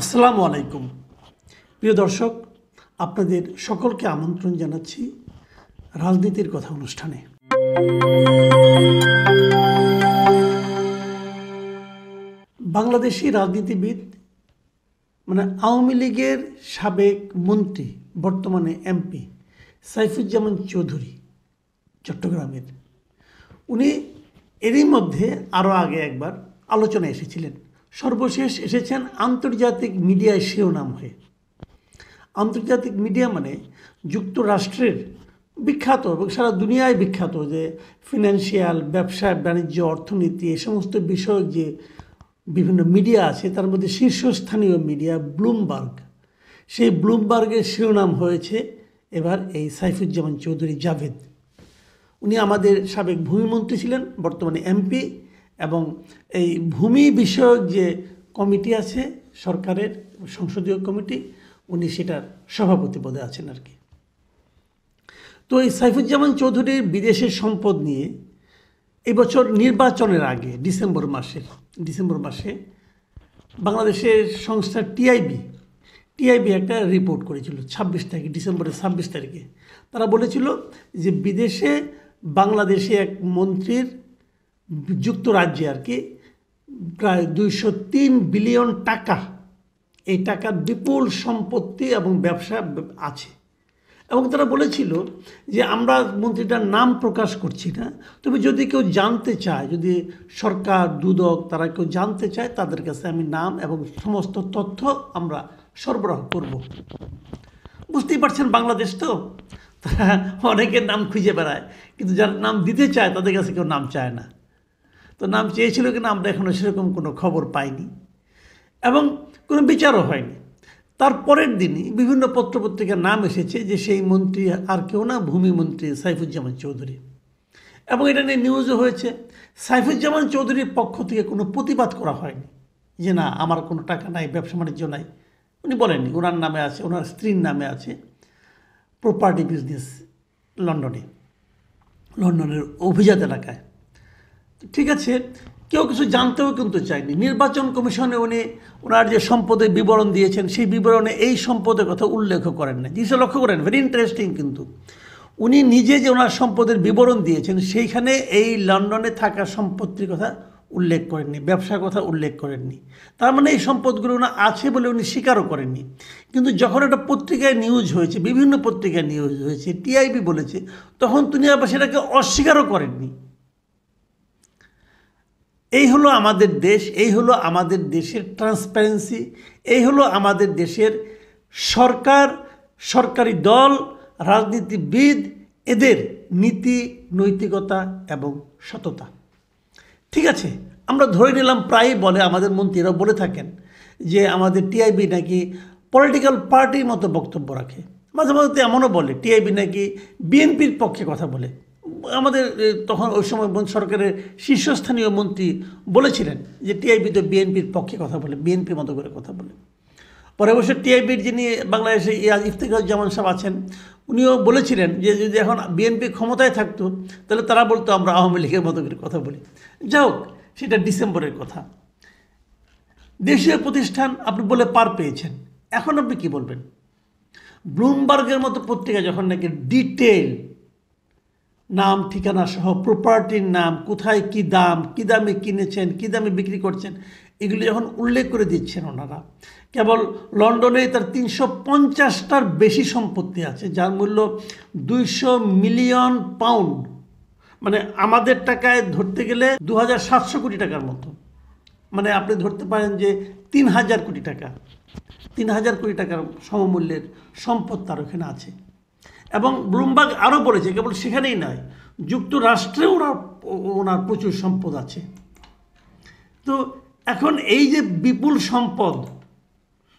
আসসালামু আলাইকুম। প্রিয় দর্শক, আপনাদের সকলকে আমন্ত্রণ জানাচ্ছি রাজনীতির কথা অনুষ্ঠানে। বাংলাদেশি রাজনীতিবিদ মানে আওয়ামী লীগের সাবেক মন্ত্রী, বর্তমানে এমপি সাইফুজ্জামান চৌধুরী চট্টগ্রামের। উনি এরই মধ্যে আরও আগে একবার আলোচনায় এসেছিলেন। সর্বশেষ এসেছেন আন্তর্জাতিক মিডিয়ায় শিরোনাম হয়ে। আন্তর্জাতিক মিডিয়া মানে যুক্তরাষ্ট্রের বিখ্যাত এবং সারা দুনিয়ায় বিখ্যাত যে ফিনান্সিয়াল ব্যবসা, বাণিজ্য, অর্থনীতি, এ সমস্ত বিষয়ক যে বিভিন্ন মিডিয়া আছে, তার মধ্যে শীর্ষস্থানীয় মিডিয়া ব্লুমবার্গ। সেই ব্লুমবার্গের শিরোনাম হয়েছে এবার এই সাইফুজ্জামান চৌধুরী জাভেদ। উনি আমাদের সাবেক ভূমিমন্ত্রী ছিলেন, বর্তমানে এমপি। এবং এই ভূমি বিষয়ক যে কমিটি আছে, সরকারের সংসদীয় কমিটি, উনি সেটার সভাপতি পদে আছেন আর কি। তো এই সাইফুজ্জামান চৌধুরীর বিদেশের সম্পদ নিয়ে এবছর নির্বাচনের আগে, ডিসেম্বর মাসে ডিসেম্বর মাসে বাংলাদেশের সংস্থা টিআইবি টিআইবি একটা রিপোর্ট করেছিল, ছাব্বিশ তারিখে, ডিসেম্বরের ছাব্বিশ তারিখে। তারা বলেছিল যে বিদেশে বাংলাদেশে এক মন্ত্রীর যুক্তরাজ্যে আর কি, প্রায় দুইশো তিন বিলিয়ন টাকা। এই টাকার বিপুল সম্পত্তি এবং ব্যবসা আছে। এবং তারা বলেছিল যে আমরা মন্ত্রীটার নাম প্রকাশ করছি না। তবে যদি কেউ জানতে চায়, যদি সরকার, দুদক তারা কেউ জানতে চায়, তাদের কাছে আমি নাম এবং সমস্ত তথ্য আমরা সরবরাহ করব। বুঝতেই পারছেন বাংলাদেশ তো? তারা অনেকের নাম খুঁজে বেড়ায়, কিন্তু যারা নাম দিতে চায়, তাদের কাছে কেউ নাম চায় না। তো নাম চেয়েছিল কিনা আমরা এখনও সেরকম কোনো খবর পাইনি। এবং কোনো বিচারও হয়নি। তার পরের দিনই বিভিন্ন পত্রপত্রিকার নাম এসেছে যে সেই মন্ত্রী আর কেউ না ভূমিমন্ত্রী সাইফুজ্জামান চৌধুরী। এবং এটা নিয়ে নিউজও হয়েছে। সাইফুজ্জামান চৌধুরীর পক্ষ থেকে কোনো প্রতিবাদ করা হয়নি যে না, আমার কোনো টাকা নাই, ব্যবসা বাণিজ্য নাই। উনি বলেননি, ওনার নামে আছে, ওনার স্ত্রীর নামে আছে প্রপার্টি বিজনেস লন্ডনে। লন্ডনের অভিজাত এলাকায়। ঠিক আছে, কেউ কিছু জানতেও কিন্তু চায়নি। নির্বাচন কমিশনে উনি ওনার যে সম্পদের বিবরণ দিয়েছেন, সেই বিবরণে এই সম্পদের কথা উল্লেখ করেন না জিনিসটা লক্ষ্য করেন ভেরি ইন্টারেস্টিং কিন্তু। উনি নিজে যে ওনার সম্পদের বিবরণ দিয়েছেন, সেইখানে এই লন্ডনে থাকা সম্পত্তির কথা উল্লেখ করেননি, ব্যবসার কথা উল্লেখ করেননি। তার মানে এই সম্পদগুলো ওনার আছে বলে উনি স্বীকারও করেননি। কিন্তু যখন একটা পত্রিকায় নিউজ হয়েছে, বিভিন্ন পত্রিকায় নিউজ হয়েছে টিআইবি বলেছে, তখন তিনি আবার সেটাকে অস্বীকারও করেননি। এই হলো আমাদের দেশ, এই হলো আমাদের দেশের ট্রান্সপারেন্সি এই হলো আমাদের দেশের সরকার, সরকারি দল, রাজনীতিবিদ, এদের নীতি, নৈতিকতা এবং সততা। ঠিক আছে, আমরা ধরে নিলাম প্রায়ই বলে আমাদের মন্ত্রীরা বলে থাকেন যে আমাদের টিআইবি নাকি পলিটিক্যাল পার্টির মতো বক্তব্য রাখে। মাঝে মাঝে এমনও বলে টিআইবি নাকি বিএনপির পক্ষে কথা বলে। আমাদের তখন ওই সময় সরকারের শীর্ষস্থানীয় মন্ত্রী বলেছিলেন যে টিআইবি তো বিএনপির পক্ষে কথা বলে বিএনপির মতো করে কথা বলে। পরে অবশ্য টিআইবির যিনি বাংলাদেশে ইয়াজ ইফতেখারুজ্জামান সাহেব আছেন, উনিও বলেছিলেন যে যদি এখন বিএনপি ক্ষমতায় থাকতো, তাহলে তারা বলতো আমরা আওয়ামী লীগের মতো করে কথা বলি। যাই হোক, সেটা ডিসেম্বরের কথা। দেশীয় প্রতিষ্ঠান আপনি বলে পার পেয়েছেন। এখন আপনি কি বলবেন? ব্লুমবার্গের মতো পত্রিকা যখন নাকি ডিটেল নাম, ঠিকানা সহ প্রপার্টির নাম, কোথায় কি দাম, কী দামে কিনেছেন, কী দামে বিক্রি করছেন, এগুলি যখন উল্লেখ করে দিচ্ছেন ওনারা, কেবল লন্ডনে তার তিনশো পঞ্চাশটার বেশি সম্পত্তি আছে, যার মূল্য দুইশো মিলিয়ন পাউন্ড। মানে আমাদের টাকায় ধরতে গেলে দু হাজার সাতশো কোটি টাকার মতো। মানে আপনি ধরতে পারেন যে তিন হাজার কোটি টাকা। তিন হাজার কোটি টাকার সমমূল্যের সম্পদ তার ওখানে আছে। এবং ব্লুমবার্গ আরও বলেছে, কেবল সেখানেই নয়, যুক্তরাষ্ট্রেও ওনার ওনার প্রচুর সম্পদ আছে। তো এখন এই যে বিপুল সম্পদ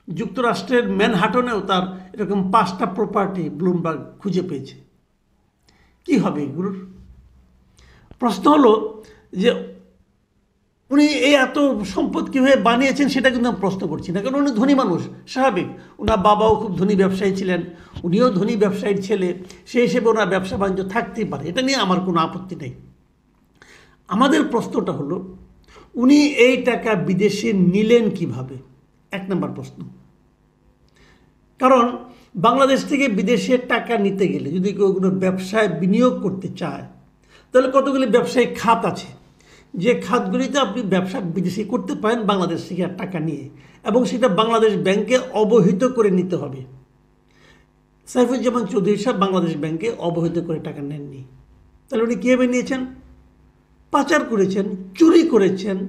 যুক্তরাষ্ট্রের ম্যানহাটনেও তার এরকম পাঁচটা প্রপার্টি ব্লুমবার্গ খুঁজে পেয়েছে। কি হবে এগুলোর? প্রশ্ন হলো যে উনি এই এত সম্পদ কীভাবে বানিয়েছেন সেটা কিন্তু আমি প্রশ্ন করছি না, কারণ উনি ধনী মানুষ, স্বাভাবিক। ওনার বাবাও খুব ধনী ব্যবসায়ী ছিলেন, উনিও ধনী ব্যবসায়ীর ছেলে, সেই হিসেবে ওনার ব্যবসা বাণিজ্য থাকতেই পারে, এটা নিয়ে আমার কোনো আপত্তি নেই। আমাদের প্রশ্নটা হলো, উনি এই টাকা বিদেশে নিলেন কীভাবে? এক নম্বর প্রশ্ন। কারণ বাংলাদেশ থেকে বিদেশে টাকা নিতে গেলে যদি কেউ কোনো ব্যবসায় বিনিয়োগ করতে চায়, তাহলে কতগুলি ব্যবসায়িক খাত আছে? যে খাতগুলিতে আপনি ব্যবসা বিদেশি করতে পারেন, বাংলাদেশ থেকে টাকা নিয়ে। এবং সেটা বাংলাদেশ ব্যাংকে অবহিত করে নিতে হবে। সাইফুজ্জামান চৌধুরী সাহেব বাংলাদেশ ব্যাংকে অবহিত করে টাকা নেননি। তাহলে উনি কীভাবে নিয়েছেন? পাচার করেছেন, চুরি করেছেন,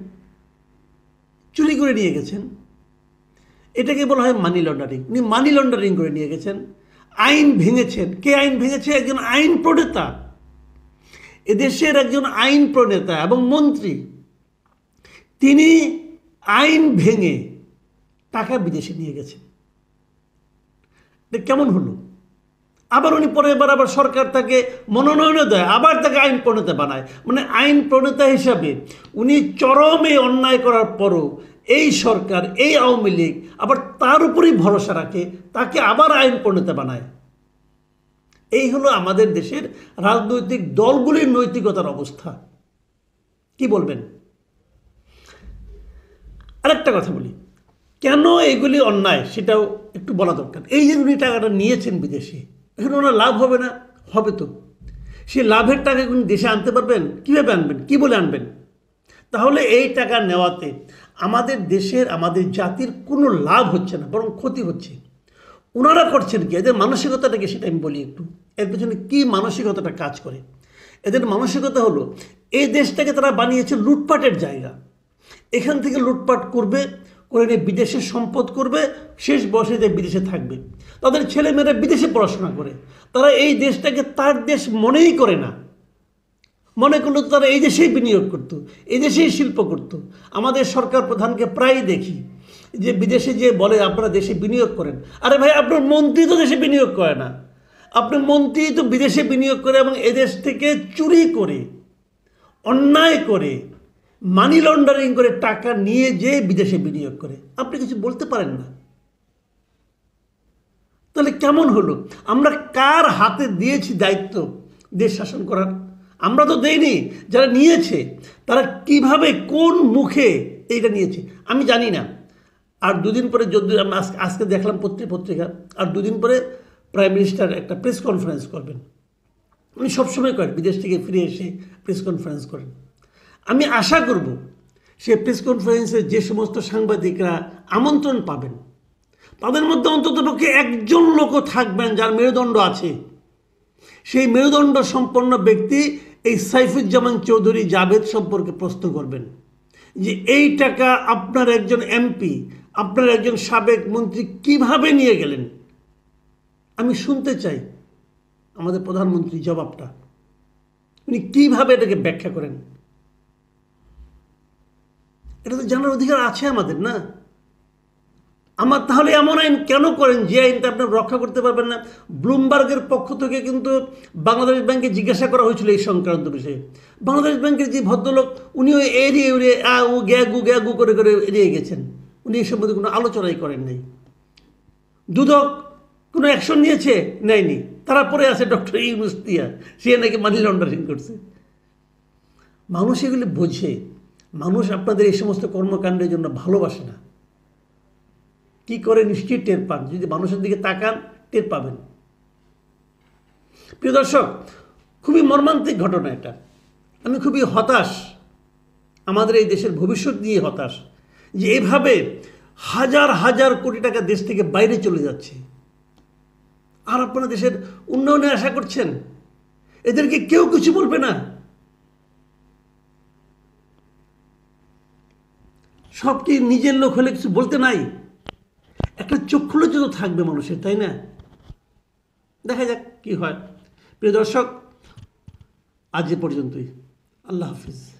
চুরি করে নিয়ে গেছেন। এটাকে বলা হয় মানি লন্ডারিং উনি মানি লন্ডারিং করে নিয়ে গেছেন। আইন ভেঙেছেন। কে আইন ভেঙেছে? একজন আইন প্রণেতা। এদেশের একজন আইন প্রণেতা এবং মন্ত্রী। তিনি আইন ভেঙে টাকা বিদেশে নিয়ে গেছেন। কেমন হলো? আবার উনি পরে এবার আবার সরকার তাকে মনোনয়নও দেয়, আবার তাকে আইন প্রণেতা বানায়। মানে আইন প্রণেতা হিসাবে উনি চরমে অন্যায় করার পরও এই সরকার, এই আওয়ামী লীগ আবার তার উপরেই ভরসা রাখে, তাকে আবার আইন প্রণেতা বানায়। এই হলো আমাদের দেশের রাজনৈতিক দলগুলির নৈতিকতার অবস্থা। কি বলবেন? আরেকটা কথা বলি। কেন এগুলি অন্যায় সেটাও একটু বলা দরকার। এই যে উনি টাকাটা নিয়েছেন বিদেশে, এখানে ওনার লাভ হবে না? হবে তো। সে লাভের টাকা উনি দেশে আনতে পারবেন? কীভাবে আনবেন? কি বলে আনবেন? তাহলে এই টাকা নেওয়াতে আমাদের দেশের, আমাদের জাতির কোনো লাভ হচ্ছে না, বরং ক্ষতি হচ্ছে। ওনারা করছেন কি? এদের মানসিকতাটাকে সেটা আমি বলি একটু। এর পেছনে কী মানসিকতাটা কাজ করে? এদের মানসিকতা হলো, এই দেশটাকে তারা বানিয়েছে লুটপাটের জায়গা। এখান থেকে লুটপাট করবে, করে নিয়ে বিদেশে সম্পদ করবে, শেষ বয়সে যে বিদেশে থাকবে। তাদের ছেলেমেয়েরা বিদেশে পড়াশোনা করে। তারা এই দেশটাকে তার দেশ মনেই করে না। মনে করল তারা এই দেশেই বিনিয়োগ করতো, এই দেশেই শিল্প করত। আমাদের সরকার প্রধানকে প্রায়ই দেখি। যে বিদেশে যে বলে আপনারা দেশে বিনিয়োগ করেন। আরে ভাই, আপনার মন্ত্রী তো দেশে বিনিয়োগ করে না। আপনার মন্ত্রী তো বিদেশে বিনিয়োগ করে এবং এদেশ থেকে চুরি করে, অন্যায় করে মানি লন্ডারিং করে টাকা নিয়ে যে বিদেশে বিনিয়োগ করে। আপনি কিছু বলতে পারেন না? তাহলে কেমন হলো? আমরা কার হাতে দিয়েছি দায়িত্ব দেশ শাসন করার? আমরা তো দেইনি, যারা নিয়েছে, তারা কীভাবে কোন মুখে এইটা নিয়েছে? আমি জানি না। আর দুদিন পরে যদি আজকে দেখলাম পত্রিকা পত্রিকা, আর দুদিন পরে প্রাইম মিনিস্টার একটা প্রেস কনফারেন্স করবেন। উনি সবসময় করেন, বিদেশ থেকে ফিরে এসে প্রেস কনফারেন্স করেন। আমি আশা করব সে প্রেস কনফারেন্সে যে সমস্ত সাংবাদিকরা আমন্ত্রণ পাবেন, তাদের মধ্যে অন্ততপক্ষে একজন লোকও থাকবেন যার মেরুদণ্ড আছে। সেই মেরুদণ্ড সম্পন্ন ব্যক্তি এই সাইফুজ্জামান চৌধুরী জাভেদ সম্পর্কে প্রশ্ন করবেন যে, এই টাকা আপনার একজন এমপি আপনার একজন সাবেক মন্ত্রী কীভাবে নিয়ে গেলেন? আমি শুনতে চাই আমাদের প্রধানমন্ত্রী জবাবটা। উনি কীভাবে এটাকে ব্যাখ্যা করেন? এটা তো জানার অধিকার আছে আমাদের, না? আমার তাহলে এমন আইন কেন করেন যে আইনটা আপনি রক্ষা করতে পারবেন না? ব্লুমবার্গের পক্ষ থেকে কিন্তু বাংলাদেশ ব্যাংকে জিজ্ঞাসা করা হয়েছিল এই সংক্রান্ত বিষয়ে। বাংলাদেশ ব্যাংকের যে ভদ্রলোক, উনিও এড়িয়ে উড়িয়ে আ ও গ্যাগু গ্যাগু করে করে এড়িয়ে গেছেন। উনি এই সম্বন্ধে কোনো আলোচনাই করেন নাই। দুদক কোনো অ্যাকশন নিয়েছে? নেয়নি। তারা পরে আছে ডক্টর ইউনুস দিয়া। সে নাকি মানি লন্ডারিং করছে। মানুষ এগুলি বোঝে। মানুষ আপনাদের এই সমস্ত কর্মকাণ্ডের জন্য ভালোবাসে না। কি করে নিশ্চয়ই টের পান? যদি মানুষের দিকে তাকান, টের পাবেন। প্রিয় দর্শক, খুবই মর্মান্তিক ঘটনা এটা। আমি খুবই হতাশ। আমাদের এই দেশের ভবিষ্যৎ নিয়ে হতাশ। যে এভাবে হাজার হাজার কোটি টাকা দেশ থেকে বাইরে চলে যাচ্ছে। আর আপনারা দেশের উন্নয়নে আশা করছেন? এদেরকে কেউ কিছু বলবে না? সব নিজের লোক হলে কিছু বলতে নাই? একটা চক্ষুলো তো থাকবে মানুষের, তাই না? দেখা যাক কি হয়। প্রিয় দর্শক, আজ পর্যন্তই। আল্লাহ হাফিজ।